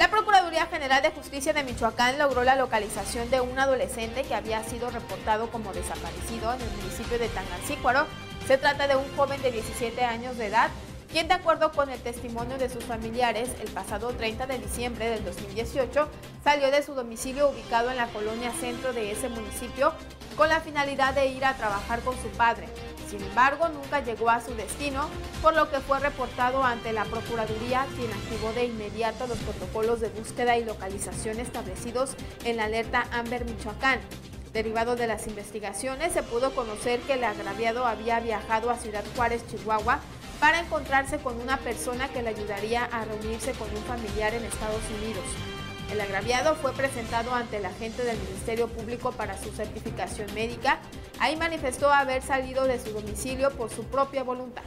La Procuraduría General de Justicia de Michoacán logró la localización de un adolescente que había sido reportado como desaparecido en el municipio de Tangancícuaro. Se trata de un joven de 17 años de edad, quien de acuerdo con el testimonio de sus familiares, el pasado 30 de diciembre del 2018 salió de su domicilio ubicado en la colonia centro de ese municipio con la finalidad de ir a trabajar con su padre. Sin embargo, nunca llegó a su destino, por lo que fue reportado ante la Procuraduría, quien activó de inmediato los protocolos de búsqueda y localización establecidos en la alerta Amber Michoacán. Derivado de las investigaciones, se pudo conocer que el agraviado había viajado a Ciudad Juárez, Chihuahua, para encontrarse con una persona que le ayudaría a reunirse con un familiar en Estados Unidos. El agraviado fue presentado ante el agente del Ministerio Público para su certificación médica. Ahí manifestó haber salido de su domicilio por su propia voluntad.